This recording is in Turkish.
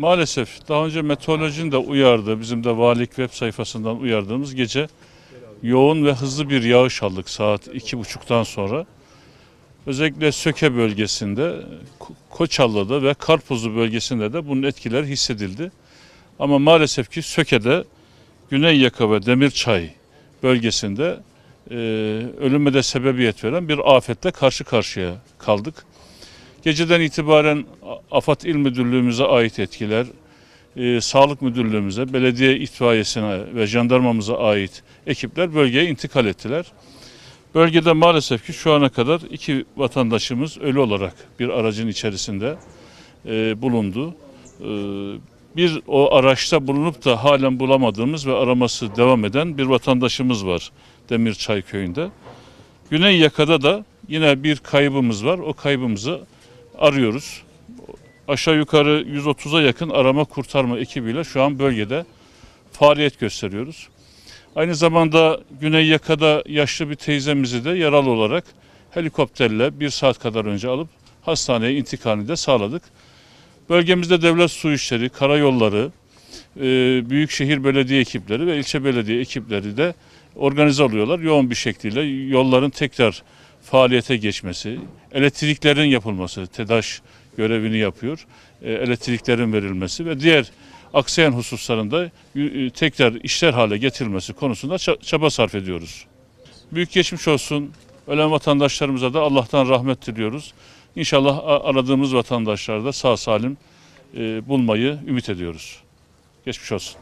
Maalesef daha önce meteorolojinin de uyardığı, bizim de valilik web sayfasından uyardığımız gece yoğun ve hızlı bir yağış aldık saat iki buçuktan sonra. Özellikle Söke bölgesinde, Ko- Koçallı'da ve Karpuzlu bölgesinde de bunun etkileri hissedildi. Ama maalesef ki Söke'de Güney Yaka ve Demirçay bölgesinde e, ölüme de sebebiyet veren bir afetle karşı karşıya kaldık. Geceden itibaren AFAD İl Müdürlüğümüze ait etkiler, e, Sağlık Müdürlüğümüze, belediye itfaiyesine ve jandarmamıza ait ekipler bölgeye intikal ettiler. Bölgede maalesef ki şu ana kadar iki vatandaşımız ölü olarak bir aracın içerisinde e, bulundu. E, bir o araçta bulunup da halen bulamadığımız ve araması devam eden bir vatandaşımız var Demirçay köyünde. Güney yakada da yine bir kaybımız var. O kaybımızı arıyoruz. Aşağı yukarı 130'a yakın arama kurtarma ekibiyle şu an bölgede faaliyet gösteriyoruz. Aynı zamanda Güney Yaka'da yaşlı bir teyzemizi de yaralı olarak helikopterle bir saat kadar önce alıp hastaneye intikalini de sağladık. Bölgemizde devlet su işleri, karayolları, e, büyükşehir belediye ekipleri ve ilçe belediye ekipleri de organize oluyorlar. Yoğun bir şekilde yolların tekrar faaliyete geçmesi, elektriklerin yapılması, TEDAŞ görevini yapıyor. E, elektriklerin verilmesi ve diğer aksayan hususlarında e, tekrar işler hale getirilmesi konusunda ça- çaba sarf ediyoruz. Büyük geçmiş olsun. Ölen vatandaşlarımıza da Allah'tan rahmet diliyoruz. İnşallah aradığımız vatandaşları da sağ salim e, bulmayı ümit ediyoruz. Geçmiş olsun.